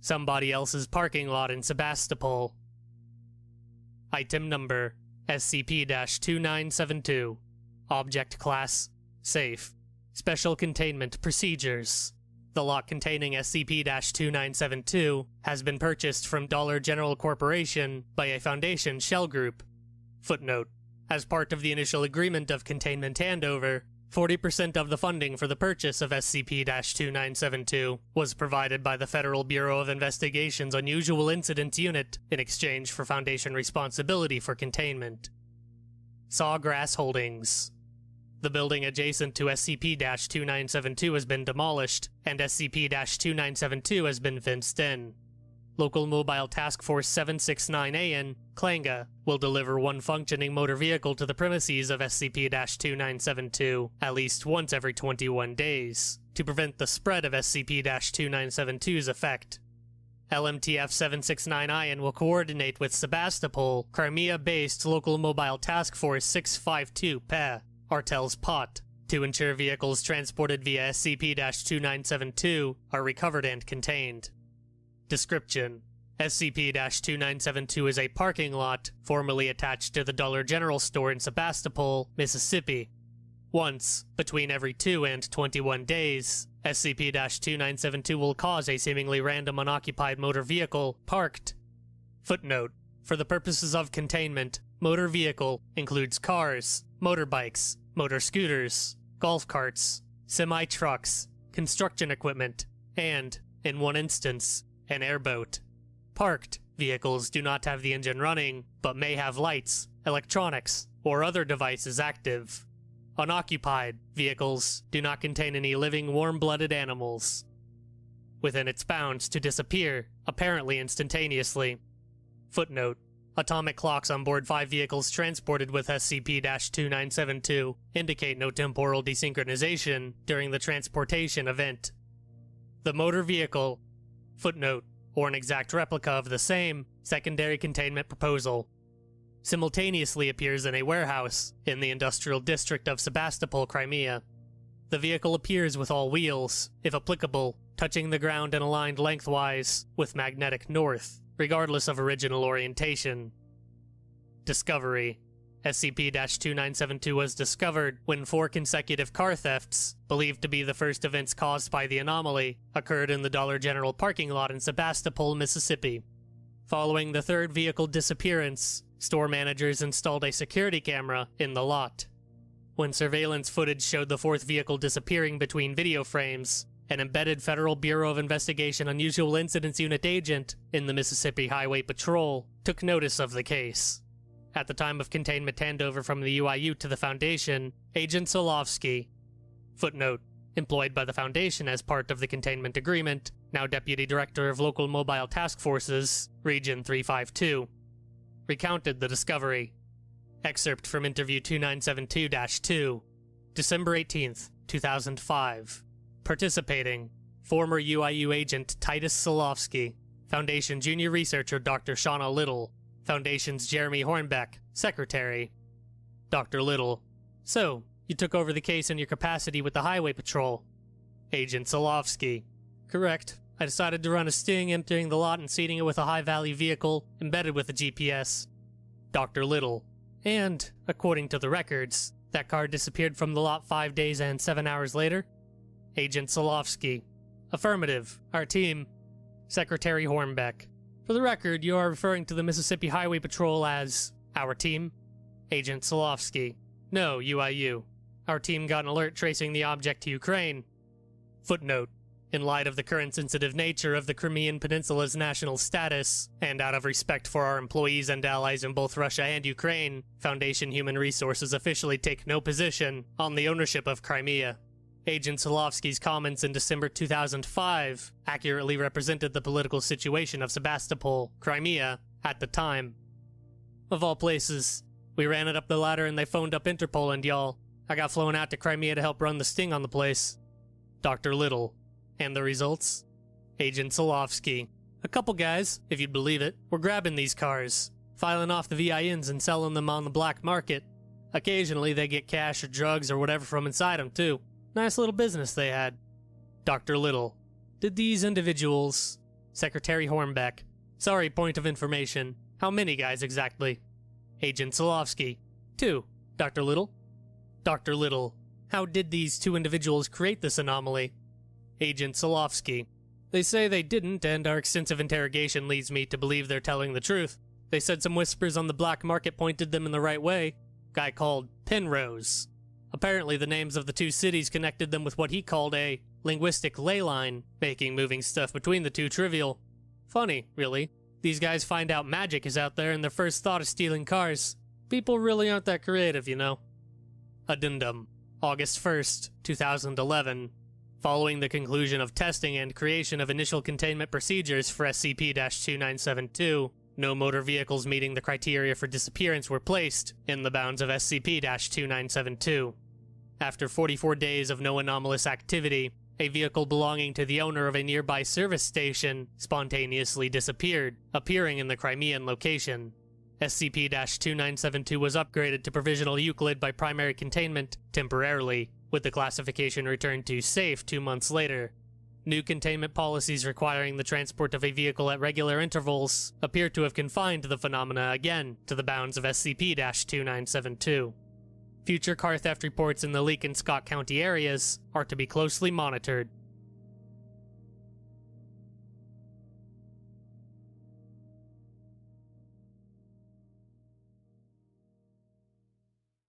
somebody else's parking lot in Sebastopol. Item number SCP 2972. Object Class Safe. Special Containment Procedures. The lot containing SCP 2972 has been purchased from Dollar General Corporation by a Foundation shell group. Footnote As part of the initial agreement of containment handover, 40% of the funding for the purchase of SCP 2972 was provided by the Federal Bureau of Investigation's Unusual Incidents Unit in exchange for Foundation responsibility for containment. Sawgrass Holdings. The building adjacent to SCP 2972 has been demolished, and SCP 2972 has been fenced in. Local Mobile Task Force 769AN, Klanga, will deliver one functioning motor vehicle to the premises of SCP 2972 at least once every 21 days to prevent the spread of SCP 2972's effect. LMTF 769IN will coordinate with Sebastopol, Crimea based Local Mobile Task Force 652 PE, Artel's POT, to ensure vehicles transported via SCP 2972 are recovered and contained. Description SCP 2972 is a parking lot formerly attached to the Dollar General store in Sebastopol, Mississippi. Once, between every 2 and 21 days, SCP 2972 will cause a seemingly random unoccupied motor vehicle parked. Footnote For the purposes of containment, motor vehicle includes cars, motorbikes, motor scooters, golf carts, semi trucks, construction equipment, and, in one instance, an airboat. Parked vehicles do not have the engine running, but may have lights, electronics, or other devices active. Unoccupied vehicles do not contain any living warm blooded animals. Within its bounds to disappear, apparently instantaneously. Footnote Atomic clocks on board five vehicles transported with SCP 2972 indicate no temporal desynchronization during the transportation event. The motor vehicle footnote, or an exact replica of the same secondary containment proposal. Simultaneously appears in a warehouse in the industrial district of Sebastopol, Crimea. The vehicle appears with all wheels, if applicable, touching the ground and aligned lengthwise with magnetic north, regardless of original orientation. Discovery SCP 2972 was discovered when four consecutive car thefts, believed to be the first events caused by the anomaly, occurred in the Dollar General parking lot in Sebastopol, Mississippi. Following the third vehicle disappearance, store managers installed a security camera in the lot. When surveillance footage showed the fourth vehicle disappearing between video frames, an embedded Federal Bureau of Investigation Unusual Incidents Unit agent in the Mississippi Highway Patrol took notice of the case. At the time of containment handover from the UIU to the Foundation, Agent Solovsky, footnote, employed by the Foundation as part of the containment agreement, now Deputy Director of Local Mobile Task Forces, Region 352, recounted the discovery. Excerpt from Interview 2972 2, December 18th, 2005. Participating, former UIU agent Titus Solovsky, Foundation Junior Researcher Dr. Shauna Little, Foundation's Jeremy Hornbeck, Secretary. Dr. Little. So, you took over the case in your capacity with the Highway Patrol. Agent Solovsky. Correct. I decided to run a sting emptying the lot and seating it with a high value vehicle embedded with a GPS. Dr. Little. And, according to the records, that car disappeared from the lot five days and seven hours later? Agent Solovsky. Affirmative. Our team. Secretary Hornbeck. For the record, you are referring to the Mississippi Highway Patrol as our team? Agent Solovsky. No, UIU. Our team got an alert tracing the object to Ukraine. Footnote. In light of the current sensitive nature of the Crimean Peninsula's national status, and out of respect for our employees and allies in both Russia and Ukraine, Foundation Human Resources officially take no position on the ownership of Crimea. Agent Solovsky's comments in December 2005 accurately represented the political situation of Sebastopol, Crimea, at the time. Of all places, we ran it up the ladder and they phoned up Interpol and y'all. I got flown out to Crimea to help run the sting on the place. Dr. Little. And the results? Agent Solovsky. A couple guys, if you'd believe it, were grabbing these cars, filing off the VINs and selling them on the black market. Occasionally they get cash or drugs or whatever from inside them, too. Nice little business they had. Dr. Little. Did these individuals Secretary Hornbeck. Sorry, point of information. How many guys exactly? Agent Solovsky. Two. Dr. Little? Dr. Little. How did these two individuals create this anomaly? Agent Solovsky. They say they didn't, and our extensive interrogation leads me to believe they're telling the truth. They said some whispers on the black market pointed them in the right way. Guy called Penrose. Apparently, the names of the two cities connected them with what he called a linguistic ley line, making moving stuff between the two trivial. Funny, really. These guys find out magic is out there and their first thought is stealing cars. People really aren't that creative, you know. Addendum. August 1st, 2011. Following the conclusion of testing and creation of initial containment procedures for SCP 2972, no motor vehicles meeting the criteria for disappearance were placed in the bounds of SCP 2972. After 44 days of no anomalous activity, a vehicle belonging to the owner of a nearby service station spontaneously disappeared, appearing in the Crimean location. SCP 2972 was upgraded to Provisional Euclid by primary containment temporarily, with the classification returned to Safe two months later. New containment policies requiring the transport of a vehicle at regular intervals appear to have confined the phenomena again to the bounds of SCP 2972. Future car theft reports in the Leake and Scott County areas are to be closely monitored.